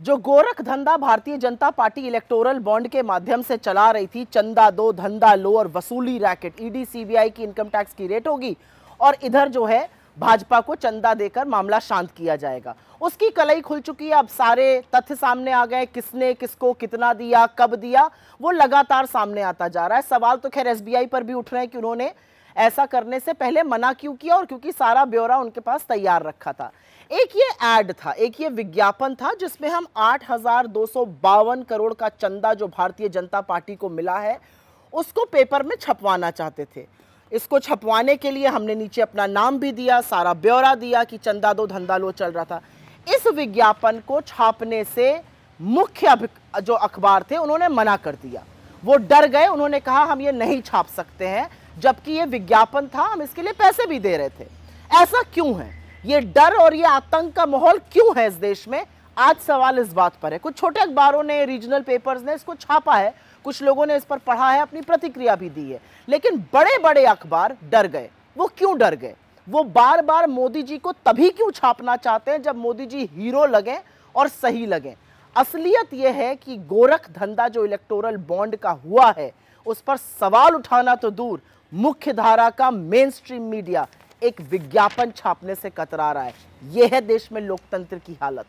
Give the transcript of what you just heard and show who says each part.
Speaker 1: जो गोरख धंधा Bharatiya Janata party electoral bond के माध्यम से चला रही थी, चंदा दो, धंधा लो और वसूली रैकेट। ईडी सीबीआई की इनकम टैक्स की रेट होगी और इधर जो है, भाजपा को चंदा देकर मामला शांत किया जाएगा। उसकी कलई खुल चुकी है, अब सारे तथ्य सामने आ गए, किसने किसको कितना दिया, कब दिया, वो लगातार सामने आता जा रहा है। सवाल तो खैर एसबीआई पर भी उठ रहे हैं कि उन्होंने ऐसा करने से पहले मना क्यों किया और क्योंकि सारा ब्यौरा उनके पास तैयार रखा था। एक ये एड था, एक ये विज्ञापन था, जिसमें हम आठ हज़ार दो सौ बावन करोड़ का चंदा जो भारतीय जनता पार्टी को मिला है, उसको पेपर में छपवाना चाहते थे। इसको छपवाने के लिए हमने नीचे अपना नाम भी दिया, सारा ब्यौरा दिया कि चंदा दो, धंधा लो चल रहा था। इस विज्ञापन को छापने से मुख्य जो अखबार थे, उन्होंने मना कर दिया। वो डर गए, उन्होंने कहा, हम ये नहीं छाप सकते हैं। जबकि ये विज्ञापन था, हम इसके लिए पैसे भी दे रहे थे। ऐसा क्यों है? ये डर और ये आतंक का माहौल क्यों है इस देश में? आज सवाल इस बात पर है। कुछ छोटे अखबारों ने रीजनल पेपर्स ने इसको छापा है। कुछ लोगों ने इस पर पढ़ा है, अपनी प्रतिक्रिया भी दी है। लेकिन बड़े बड़े अखबार डर गए। वो क्यों डर गए? वो बार बार मोदी जी को तभी क्यों छापना चाहते हैं जब मोदी जी हीरो लगे और सही लगे? असलियत यह है कि गोरख धंधा जो इलेक्टोरल बॉन्ड का हुआ है, उस पर सवाल उठाना तो दूर। मुख्य धारा का मेन स्ट्रीम मीडिया एक विज्ञापन छापने से कतरा रहा है। यह है देश में लोकतंत्र की हालत।